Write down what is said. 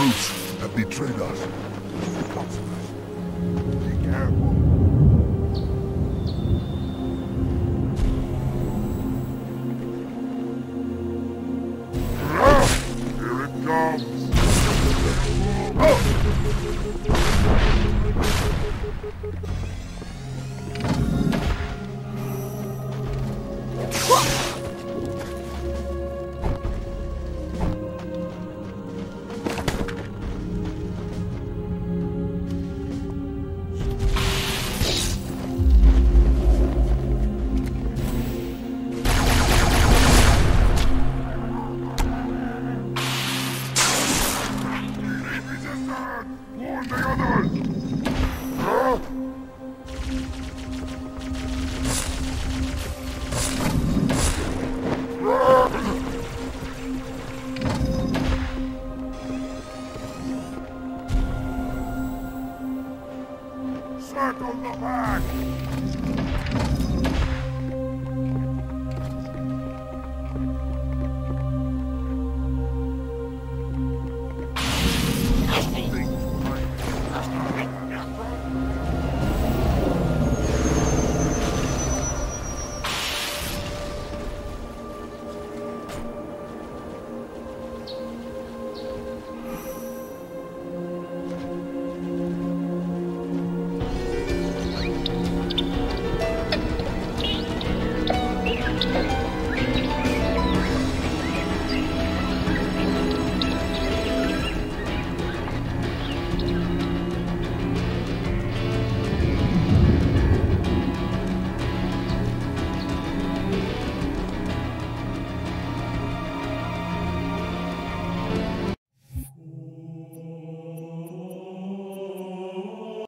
brutes have betrayed us. Circle the back!